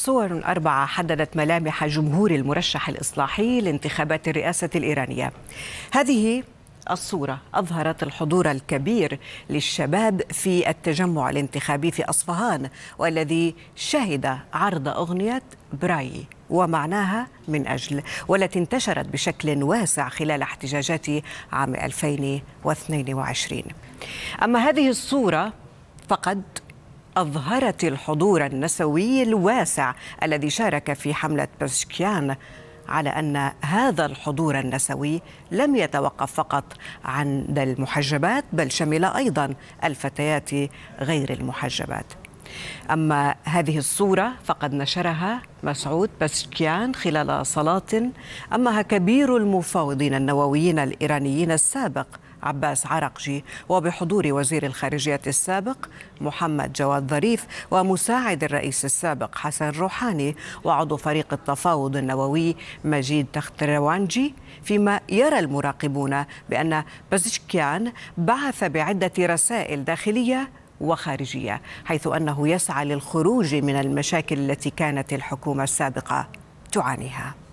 صور أربعة حددت ملامح جمهور المرشح الإصلاحي لانتخابات الرئاسة الإيرانية. هذه الصورة أظهرت الحضور الكبير للشباب في التجمع الانتخابي في أصفهان والذي شهد عرض أغنية براي ومعناها من أجل والتي انتشرت بشكل واسع خلال احتجاجات عام 2022 أما هذه الصورة فقد أظهرت الحضور النسوي الواسع الذي شارك في حملة بزشكيان على أن هذا الحضور النسوي لم يتوقف فقط عند المحجبات بل شمل أيضا الفتيات غير المحجبات. أما هذه الصورة فقد نشرها مسعود بسكيان خلال صلاة أمها كبير المفاوضين النوويين الإيرانيين السابق عباس عرقجي وبحضور وزير الخارجية السابق محمد جواد ظريف ومساعد الرئيس السابق حسن روحاني وعضو فريق التفاوض النووي مجيد تختروانجي فيما يرى المراقبون بأن بزشكيان بعث بعدة رسائل داخلية وخارجية حيث أنه يسعى للخروج من المشاكل التي كانت الحكومة السابقة تعانيها.